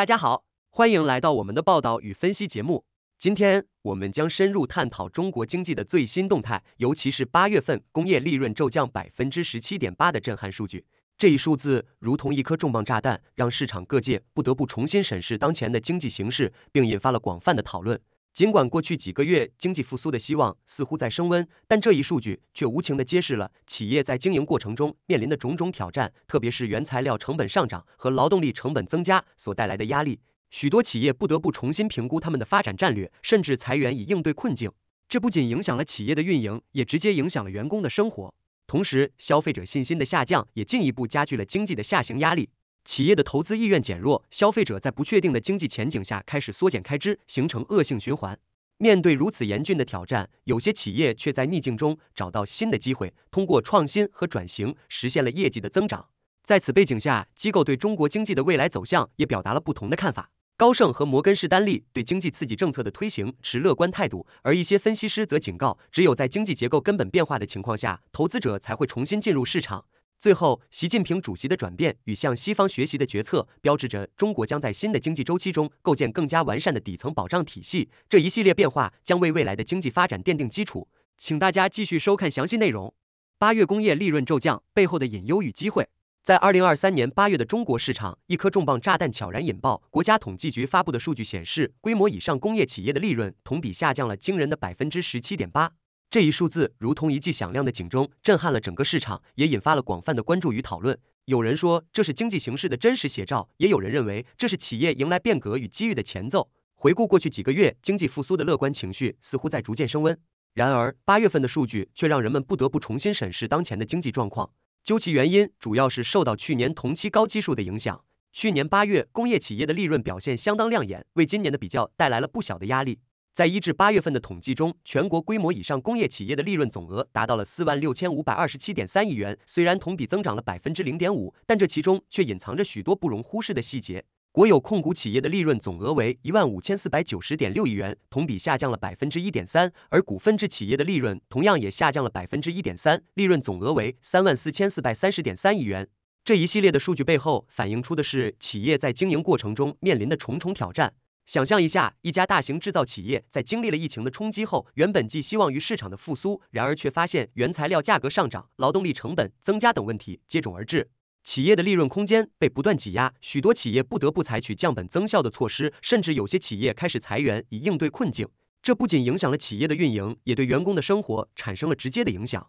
大家好，欢迎来到我们的报道与分析节目。今天我们将深入探讨中国经济的最新动态，尤其是八月份工业利润骤降百分之十七点八的震撼数据。这一数字如同一颗重磅炸弹，让市场各界不得不重新审视当前的经济形势，并引发了广泛的讨论。尽管过去几个月经济复苏的希望似乎在升温，但这一数据却无情的揭示了企业在经营过程中面临的种种挑战，特别是原材料成本上涨和劳动力成本增加所带来的压力。许多企业不得不重新评估他们的发展战略，甚至裁员以应对困境。这不仅影响了企业的运营，也直接影响了员工的生活。同时，消费者信心的下降也进一步加剧了经济的下行压力。企业的投资意愿减弱，消费者在不确定的经济前景下开始缩减开支，形成恶性循环。面对如此严峻的挑战，有些企业却在逆境中找到新的机会，通过创新和转型实现了业绩的增长。在此背景下，机构对中国经济的未来走向也表达了不同的看法。高盛和摩根士丹利对经济刺激政策的推行持乐观态度，而一些分析师则警告，只有在经济结构根本变化的情况下，投资者才会重新进入市场。最后，习近平主席的转变与向西方学习的决策，标志着中国将在新的经济周期中构建更加完善的底层保障体系。这一系列变化将为未来的经济发展奠定基础。请大家继续收看详细内容。八月工业利润骤降背后的隐忧与机会。在二零二三年八月的中国市场，一颗重磅炸弹悄然引爆。国家统计局发布的数据显示，规模以上工业企业的利润同比下降了惊人的百分之十七点八。这一数字如同一记响亮的警钟，震撼了整个市场，也引发了广泛的关注与讨论。有人说这是经济形势的真实写照，也有人认为这是企业迎来变革与机遇的前奏。回顾过去几个月，经济复苏的乐观情绪似乎在逐渐升温。然而，八月份的数据却让人们不得不重新审视当前的经济状况。究其原因，主要是受到去年同期高基数的影响。去年八月，工业企业的利润表现相当亮眼，为今年的比较带来了不小的压力。在一至八月份的统计中，全国规模以上工业企业的利润总额达到了四万六千五百二十七点三亿元，虽然同比增长了百分之零点五，但这其中却隐藏着许多不容忽视的细节。国有控股企业的利润总额为一万五千四百九十点六亿元，同比下降了百分之一点三，而股份制企业的利润同样也下降了百分之一点三，利润总额为三万四千四百三十点三亿元。这一系列的数据背后反映出的是企业在经营过程中面临的重重挑战。想象一下，一家大型制造企业在经历了疫情的冲击后，原本寄希望于市场的复苏，然而却发现原材料价格上涨、劳动力成本增加等问题接踵而至，企业的利润空间被不断挤压，许多企业不得不采取降本增效的措施，甚至有些企业开始裁员以应对困境。这不仅影响了企业的运营，也对员工的生活产生了直接的影响。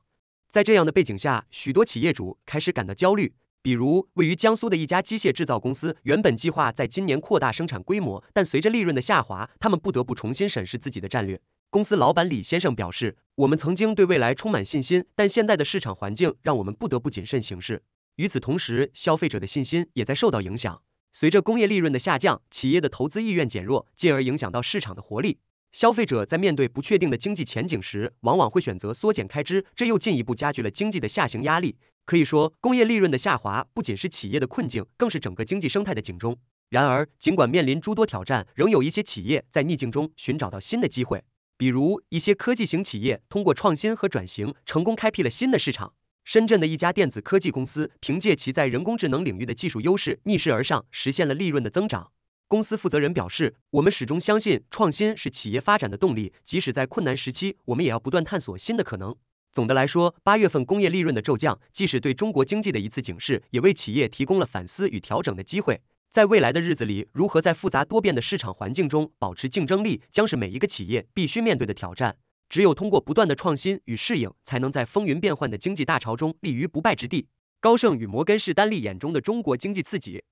在这样的背景下，许多企业主开始感到焦虑。比如，位于江苏的一家机械制造公司，原本计划在今年扩大生产规模，但随着利润的下滑，他们不得不重新审视自己的战略。公司老板李先生表示：“我们曾经对未来充满信心，但现在的市场环境让我们不得不谨慎行事。”与此同时，消费者的信心也在受到影响。随着工业利润的下降，企业的投资意愿减弱，进而影响到市场的活力。消费者在面对不确定的经济前景时，往往会选择缩减开支，这又进一步加剧了经济的下行压力。可以说，工业利润的下滑不仅是企业的困境，更是整个经济生态的警钟。然而，尽管面临诸多挑战，仍有一些企业在逆境中寻找到新的机会。比如，一些科技型企业通过创新和转型，成功开辟了新的市场。深圳的一家电子科技公司，凭借其在人工智能领域的技术优势，逆势而上，实现了利润的增长。公司负责人表示：“我们始终相信，创新是企业发展的动力，即使在困难时期，我们也要不断探索新的可能。”总的来说，八月份工业利润的骤降，既是对中国经济的一次警示，也为企业提供了反思与调整的机会。在未来的日子里，如何在复杂多变的市场环境中保持竞争力，将是每一个企业必须面对的挑战。只有通过不断的创新与适应，才能在风云变幻的经济大潮中立于不败之地。高盛与摩根士丹利眼中的中国经济刺激，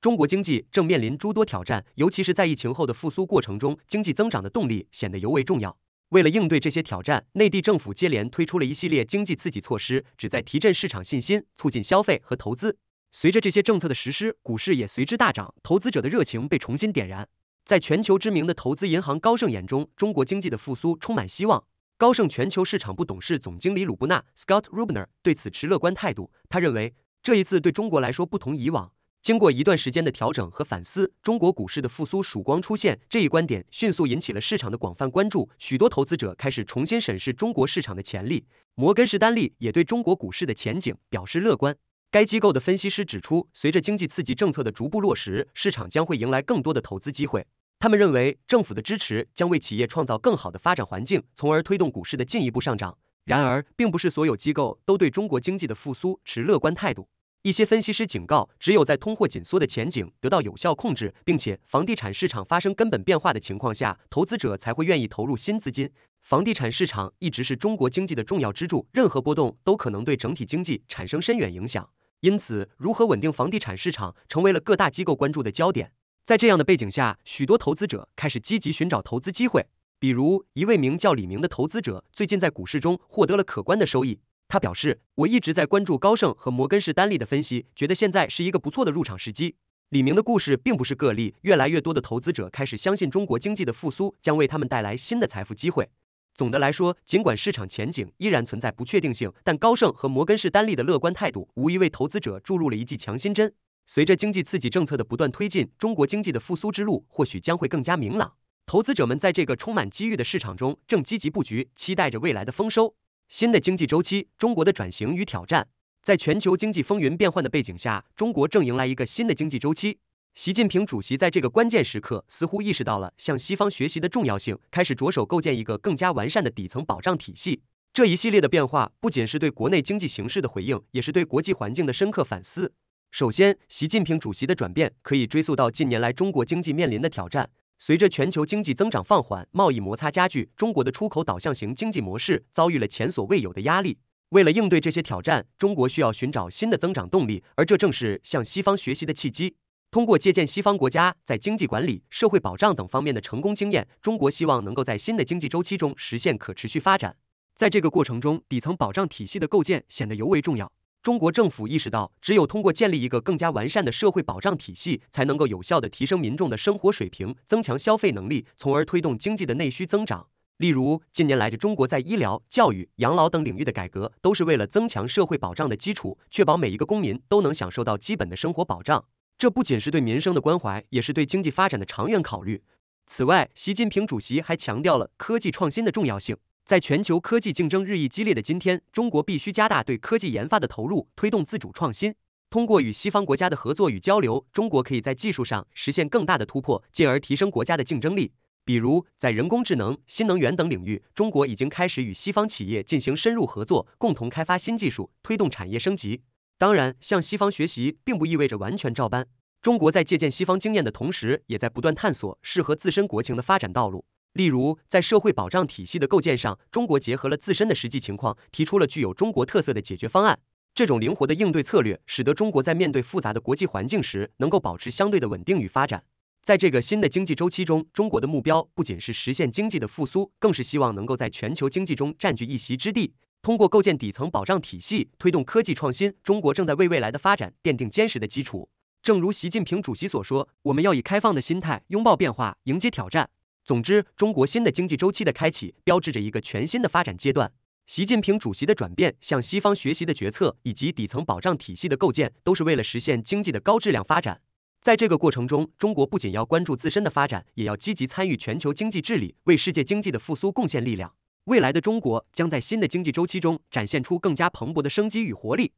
中国经济正面临诸多挑战，尤其是在疫情后的复苏过程中，经济增长的动力显得尤为重要。为了应对这些挑战，内地政府接连推出了一系列经济刺激措施，旨在提振市场信心，促进消费和投资。随着这些政策的实施，股市也随之大涨，投资者的热情被重新点燃。在全球知名的投资银行高盛眼中，中国经济的复苏充满希望。高盛全球市场部董事总经理鲁布纳 （Scott Rubner） 对此持乐观态度。他认为，这一次对中国来说不同以往。经过一段时间的调整和反思，中国股市的复苏曙光出现。这一观点迅速引起了市场的广泛关注，许多投资者开始重新审视中国市场的潜力。摩根士丹利也对中国股市的前景表示乐观。该机构的分析师指出，随着经济刺激政策的逐步落实，市场将会迎来更多的投资机会。他们认为，政府的支持将为企业创造更好的发展环境，从而推动股市的进一步上涨。然而，并不是所有机构都对中国经济的复苏持乐观态度。一些分析师警告，只有在通货紧缩的前景得到有效控制，并且房地产市场发生根本变化的情况下，投资者才会愿意投入新资金。房地产市场一直是中国经济的重要支柱，任何波动都可能对整体经济产生深远影响。因此，如何稳定房地产市场成为了各大机构关注的焦点。在这样的背景下，许多投资者开始积极寻找投资机会。比如，一位名叫李明的投资者最近在股市中获得了可观的收益。他表示：“我一直在关注高盛和摩根士丹利的分析，觉得现在是一个不错的入场时机。”李明的故事并不是个例，越来越多的投资者开始相信中国经济的复苏将为他们带来新的财富机会。总的来说，尽管市场前景依然存在不确定性，但高盛和摩根士丹利的乐观态度无疑为投资者注入了一剂强心针。随着经济刺激政策的不断推进，中国经济的复苏之路或许将会更加明朗。投资者们在这个充满机遇的市场中正积极布局，期待着未来的丰收。新的经济周期，中国的转型与挑战。在全球经济风云变幻的背景下，中国正迎来一个新的经济周期。习近平主席在这个关键时刻似乎意识到了向西方学习的重要性，开始着手构建一个更加完善的底层保障体系。这一系列的变化不仅是对国内经济形势的回应，也是对国际环境的深刻反思。首先，习近平主席的转变可以追溯到近年来中国经济面临的挑战。随着全球经济增长放缓，贸易摩擦加剧，中国的出口导向型经济模式遭遇了前所未有的压力。为了应对这些挑战，中国需要寻找新的增长动力，而这正是向西方学习的契机。通过借鉴西方国家在经济管理、社会保障等方面的成功经验，中国希望能够在新的经济周期中实现可持续发展。在这个过程中，底层保障体系的构建显得尤为重要。中国政府意识到，只有通过建立一个更加完善的社会保障体系，才能够有效地提升民众的生活水平，增强消费能力，从而推动经济的内需增长。例如，近年来的中国在医疗、教育、养老等领域的改革，都是为了增强社会保障的基础，确保每一个公民都能享受到基本的生活保障。这不仅是对民生的关怀，也是对经济发展的长远考虑。此外，习近平主席还强调了科技创新的重要性。在全球科技竞争日益激烈的今天，中国必须加大对科技研发的投入，推动自主创新。通过与西方国家的合作与交流，中国可以在技术上实现更大的突破，进而提升国家的竞争力。比如，在人工智能、新能源等领域，中国已经开始与西方企业进行深入合作，共同开发新技术，推动产业升级。当然，向西方学习并不意味着完全照搬。中国在借鉴西方经验的同时，也在不断探索适合自身国情的发展道路。例如，在社会保障体系的构建上，中国结合了自身的实际情况，提出了具有中国特色的解决方案。这种灵活的应对策略，使得中国在面对复杂的国际环境时，能够保持相对的稳定与发展。在这个新的经济周期中，中国的目标不仅是实现经济的复苏，更是希望能够在全球经济中占据一席之地。通过构建底层保障体系，推动科技创新，中国正在为未来的发展奠定坚实的基础。正如习近平主席所说，我们要以开放的心态拥抱变化，迎接挑战。总之，中国新的经济周期的开启，标志着一个全新的发展阶段。习近平主席的转变、向西方学习的决策以及底层保障体系的构建，都是为了实现经济的高质量发展。在这个过程中，中国不仅要关注自身的发展，也要积极参与全球经济治理，为世界经济的复苏贡献力量。未来的中国将在新的经济周期中展现出更加蓬勃的生机与活力。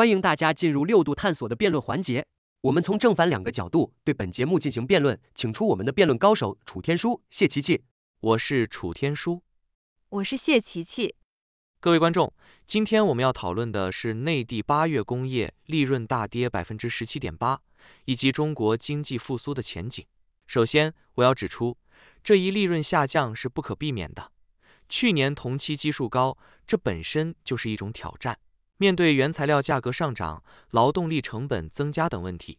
欢迎大家进入六度探索的辩论环节，我们从正反两个角度对本节目进行辩论，请出我们的辩论高手楚天舒、谢琪琪。我是楚天舒，我是谢琪琪。各位观众，今天我们要讨论的是内地八月工业利润大跌百分之十七点八。以及中国经济复苏的前景。首先，我要指出，这一利润下降是不可避免的。去年同期基数高，这本身就是一种挑战。面对原材料价格上涨、劳动力成本增加等问题，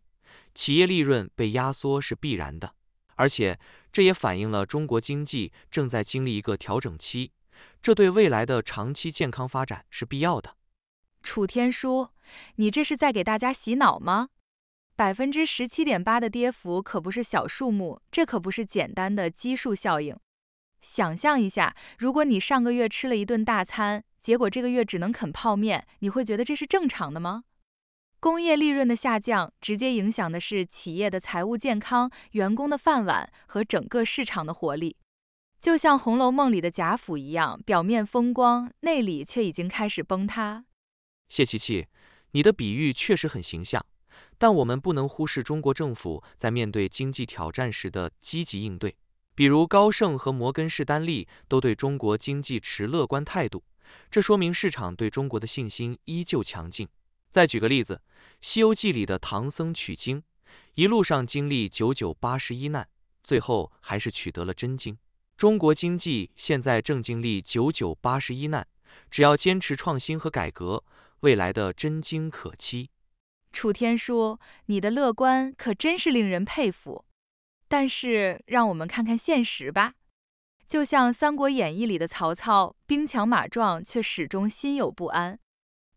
企业利润被压缩是必然的。而且，这也反映了中国经济正在经历一个调整期，这对未来的长期健康发展是必要的。楚天舒，你这是在给大家洗脑吗？百分之十七点八的跌幅可不是小数目，这可不是简单的基数效应。想象一下，如果你上个月吃了一顿大餐，结果这个月只能啃泡面，你会觉得这是正常的吗？工业利润的下降，直接影响的是企业的财务健康、员工的饭碗和整个市场的活力。就像《红楼梦》里的贾府一样，表面风光，内里却已经开始崩塌。谢琪琪，你的比喻确实很形象，但我们不能忽视中国政府在面对经济挑战时的积极应对。比如高盛和摩根士丹利都对中国经济持乐观态度，这说明市场对中国的信心依旧强劲。再举个例子，《西游记》里的唐僧取经，一路上经历九九八十一难，最后还是取得了真经。中国经济现在正经历九九八十一难，只要坚持创新和改革，未来的真经可期。楚天舒，你的乐观可真是令人佩服。但是，让我们看看现实吧。就像《三国演义》里的曹操，兵强马壮，却始终心有不安。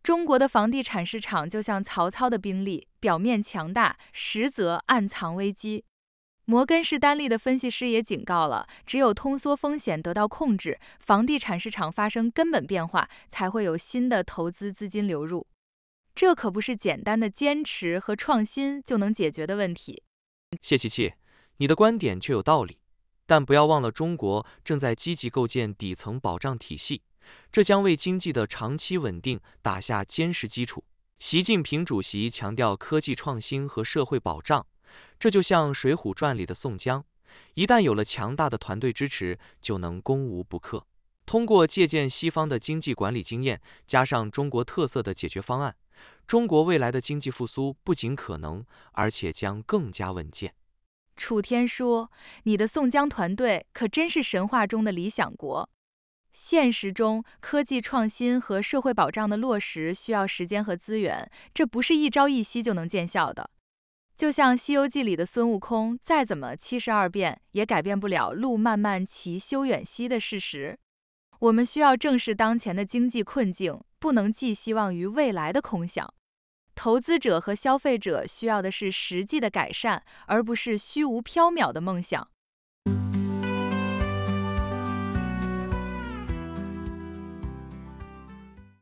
中国的房地产市场就像曹操的兵力，表面强大，实则暗藏危机。摩根士丹利的分析师也警告了，只有通缩风险得到控制，房地产市场发生根本变化，才会有新的投资资金流入。这可不是简单的坚持和创新就能解决的问题。谢琪琪，你的观点却有道理，但不要忘了，中国正在积极构建底层保障体系，这将为经济的长期稳定打下坚实基础。习近平主席强调科技创新和社会保障。这就像《水浒传》里的宋江，一旦有了强大的团队支持，就能攻无不克。通过借鉴西方的经济管理经验，加上中国特色的解决方案，中国未来的经济复苏不仅可能，而且将更加稳健。楚天舒，你的宋江团队可真是神话中的理想国。现实中，科技创新和社会保障的落实需要时间和资源，这不是一朝一夕就能见效的。就像《西游记》里的孙悟空，再怎么七十二变，也改变不了路漫漫其修远兮的事实。我们需要正视当前的经济困境，不能寄希望于未来的空想。投资者和消费者需要的是实际的改善，而不是虚无缥缈的梦想。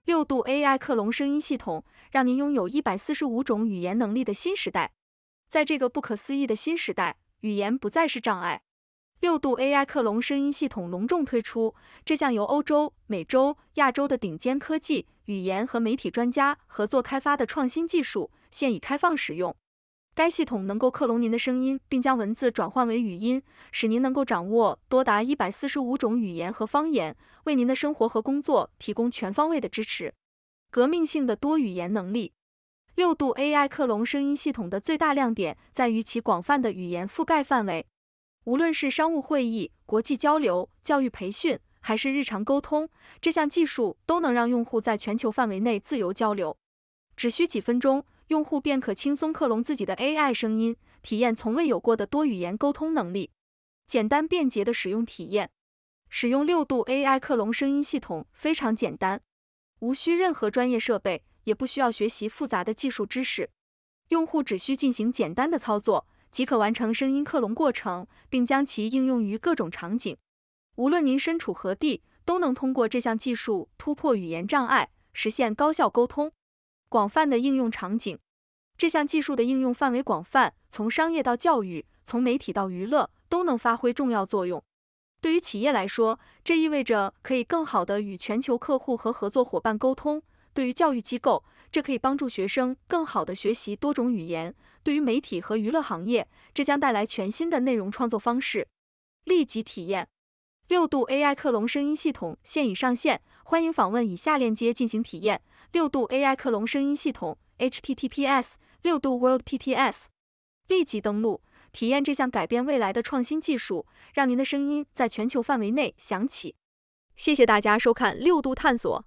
六度 AI 克隆声音系统，让您拥有一百四十五种语言能力的新时代。在这个不可思议的新时代，语言不再是障碍。六度 AI 克隆声音系统隆重推出，这项由欧洲、美洲、亚洲的顶尖科技、语言和媒体专家合作开发的创新技术，现已开放使用。该系统能够克隆您的声音，并将文字转换为语音，使您能够掌握多达一百四十五种语言和方言，为您的生活和工作提供全方位的支持。革命性的多语言能力。六度 AI 克隆声音系统的最大亮点在于其广泛的语言覆盖范围，无论是商务会议、国际交流、教育培训，还是日常沟通，这项技术都能让用户在全球范围内自由交流。只需几分钟，用户便可轻松克隆自己的 AI 声音，体验从未有过的多语言沟通能力。简单便捷的使用体验，使用六度 AI 克隆声音系统非常简单，无需任何专业设备。也不需要学习复杂的技术知识，用户只需进行简单的操作，即可完成声音克隆过程，并将其应用于各种场景。无论您身处何地，都能通过这项技术突破语言障碍，实现高效沟通。广泛的应用场景，这项技术的应用范围广泛，从商业到教育，从媒体到娱乐，都能发挥重要作用。对于企业来说，这意味着可以更好的与全球客户和合作伙伴沟通。对于教育机构，这可以帮助学生更好的学习多种语言；对于媒体和娱乐行业，这将带来全新的内容创作方式。立即体验六度 AI 克隆声音系统现已上线，欢迎访问以下链接进行体验。六度 AI 克隆声音系统：https 六度 worldtts。立即登录，体验这项改变未来的创新技术，让您的声音在全球范围内响起。谢谢大家收看六度探索。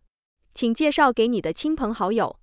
请介绍给你的亲朋好友。